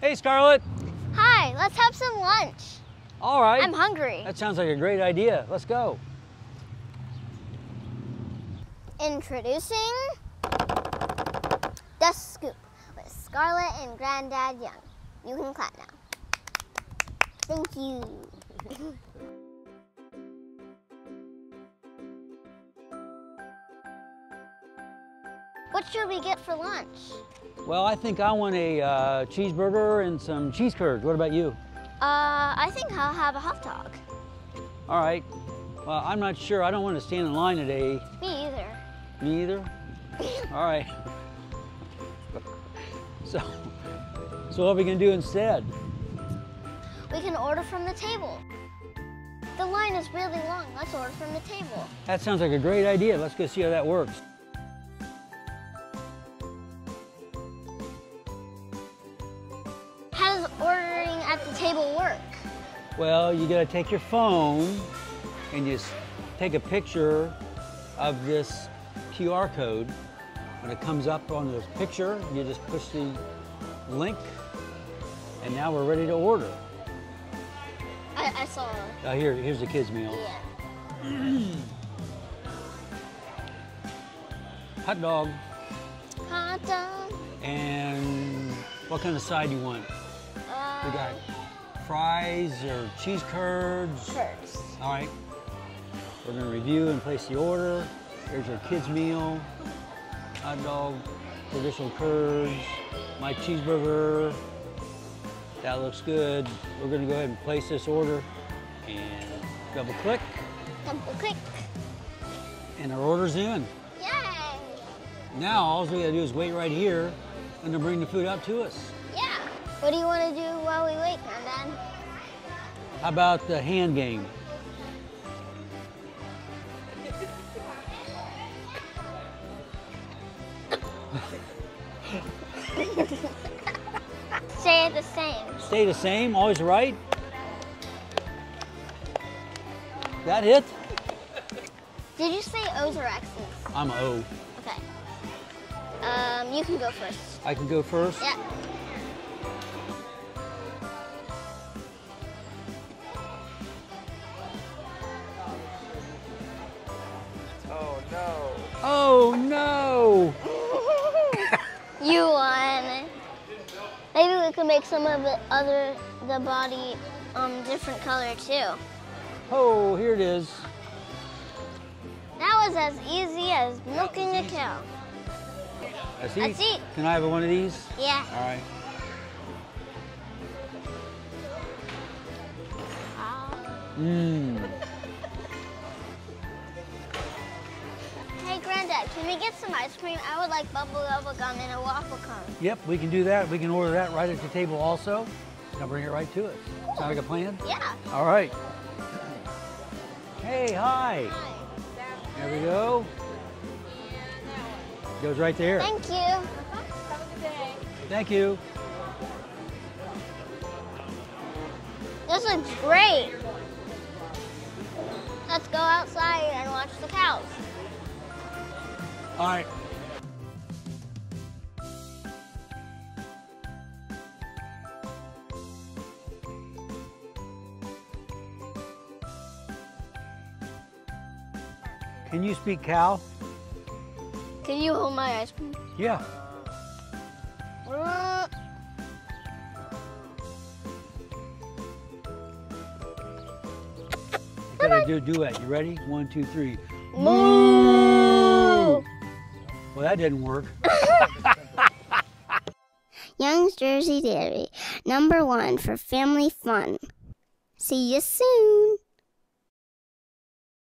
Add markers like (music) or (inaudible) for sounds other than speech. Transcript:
Hey, Scarlett. Hi, let's have some lunch. All right. I'm hungry. That sounds like a great idea. Let's go. Introducing The Scoop with Scarlett and Granddad Young. You can clap now. Thank you. (laughs) what should we get for lunch? Well, I think I want a uh, cheeseburger and some cheese curds. What about you? Uh, I think I'll have a hot dog. All right. Well, I'm not sure. I don't want to stand in line today. Me either. Me either. (laughs) All right. So, so what are we gonna do instead? We can order from the table. The line is really long. Let's order from the table. That sounds like a great idea. Let's go see how that works. Ordering at the table work? Well, you gotta take your phone and just take a picture of this QR code. When it comes up on the picture, you just push the link, and now we're ready to order. I, I saw. Uh, here, here's the kids' meal. Yeah. (clears throat) Hot dog, Hot dog. and what kind of side do you want? We got fries or cheese curds. First. All right. We're gonna review and place the order. Here's our kids' meal. Hot dog, traditional curds, my cheeseburger. That looks good. We're gonna go ahead and place this order and double click Double click. and our order's in. Yay! Now all we gotta do is wait right here and they'll bring the food out to us. What do you want to do while we wait, Granddad? How about the hand game? Stay the same. Stay the same, always right? That hit? Did you say O's or X's? I'm a O. Okay. Um, you can go first. I can go first. Yeah. We could make some of the other the body um different color too. Oh, here it is. That was as easy as milking a cow. Let's Let's. Can I have one of these? Yeah. All right. Mmm. Can we get some ice cream? I would like bubble bubble gum and a waffle cone. Yep, we can do that. We can order that right at the table also. They'll bring it right to us. Sound like a plan? Yeah. All right. Hey, hi. Hi. There we go. Goes right there. Thank you. Uh-huh. Thank you. This looks great. Let's go outside and watch the cows. All right. Can you speak cow? Can you hold my ice cream? Yeah. Uh, (laughs) You gotta do duet. You ready? One, two, three. Moo! Well, that didn't work. (laughs) Young's Jersey Dairy, number one for family fun. See you soon.